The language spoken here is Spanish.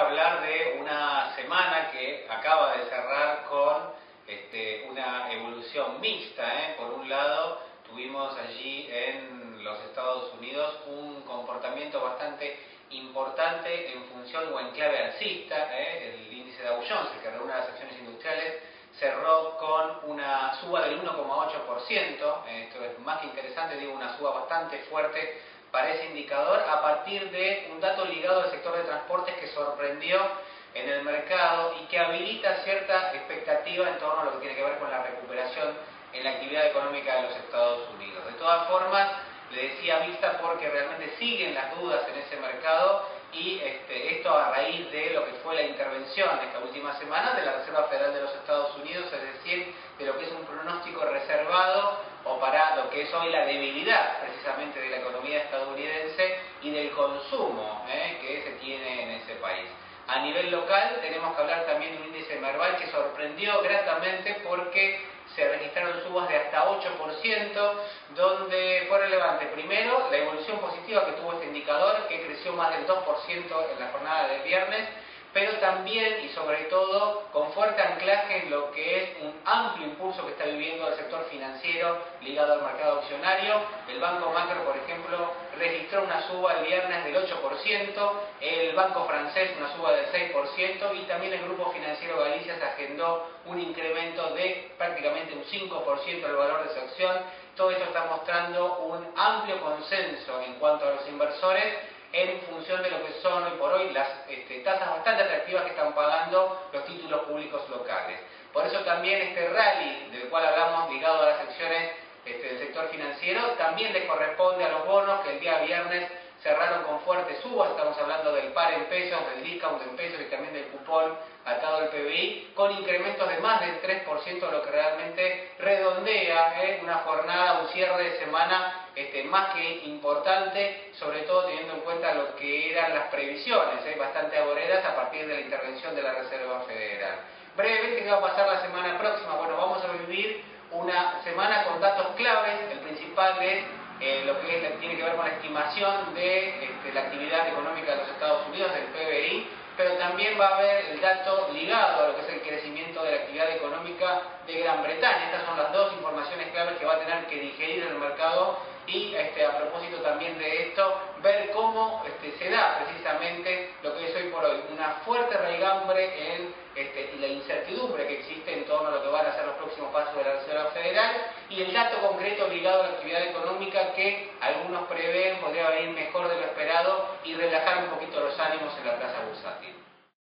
hablar de una semana que acaba de cerrar con este, una evolución mixta. ¿eh? Por un lado, tuvimos allí en los Estados Unidos un comportamiento bastante importante en función o en clave alcista. ¿eh? El índice Dow Jones, el que reúne las acciones industriales, cerró con una suba del 1,8%. Esto es más que interesante, digo, una suba bastante fuerte para ese indicador a partir de un dato ligado al sector de transportes que sorprendió en el mercado y que habilita cierta expectativa en torno a lo que tiene que ver con la recuperación en la actividad económica de los Estados Unidos. De todas formas, le decía vista porque realmente siguen las dudas en ese mercado y este, esto a raíz de lo que fue la intervención esta última semana de la Reserva Federal de los Estados Unidos, es decir, de lo que es un pronóstico reservado que hoy la debilidad precisamente de la economía estadounidense y del consumo ¿eh? que se tiene en ese país. A nivel local tenemos que hablar también de un índice Merval que sorprendió gratamente porque se registraron subas de hasta 8%, donde fue relevante primero la evolución positiva que tuvo este indicador, que creció más del 2% en la jornada del viernes, pero también y sobre todo con fuerte anclaje en lo que es un amplio impulso que está viviendo el sector financiero ligado al mercado accionario. El Banco Macro, por ejemplo, registró una suba el viernes del 8%, el Banco Francés una suba del 6% y también el Grupo Financiero Galicia se agendó un incremento de prácticamente un 5% del valor de su acción. Todo esto está mostrando un amplio consenso en cuanto a los inversores en función de lo que son hoy por hoy las este, tasas bastante atractivas que están pagando los títulos públicos locales. Por eso también este rally del cual hablamos ligado a las secciones este, del sector financiero también le corresponde a los bonos que el día viernes cerraron con fuertes subas, estamos hablando del par en pesos, del discount en pesos y también del cupón atado al PBI, con incrementos de más del 3%, lo que realmente redondea ¿eh? una jornada, un cierre de semana este, más que importante, sobre todo teniendo en cuenta lo que eran las previsiones, ¿eh? bastante agoreras a partir de la intervención de la Reserva Federal. Brevemente, ¿qué va a pasar la semana próxima? Bueno, vamos a vivir una semana con datos claves, el principal es eh, lo que tiene que ver con la estimación de este, la actividad económica de los Estados Unidos, del PBI, pero también va a haber el dato ligado a lo que es el crecimiento de la actividad económica de Gran Bretaña. Estas son las dos informaciones claves que va a tener que digerir el mercado y este, a propósito también de esto, ver cómo este, se da precisamente lo que es hoy por hoy, una fuerte raigambre en este, la incertidumbre que existe en torno a lo que van a ser los próximos pasos de la Reserva Federal y el dato concreto ligado a la actividad económica que algunos prevén podría venir mejor de lo esperado y relajar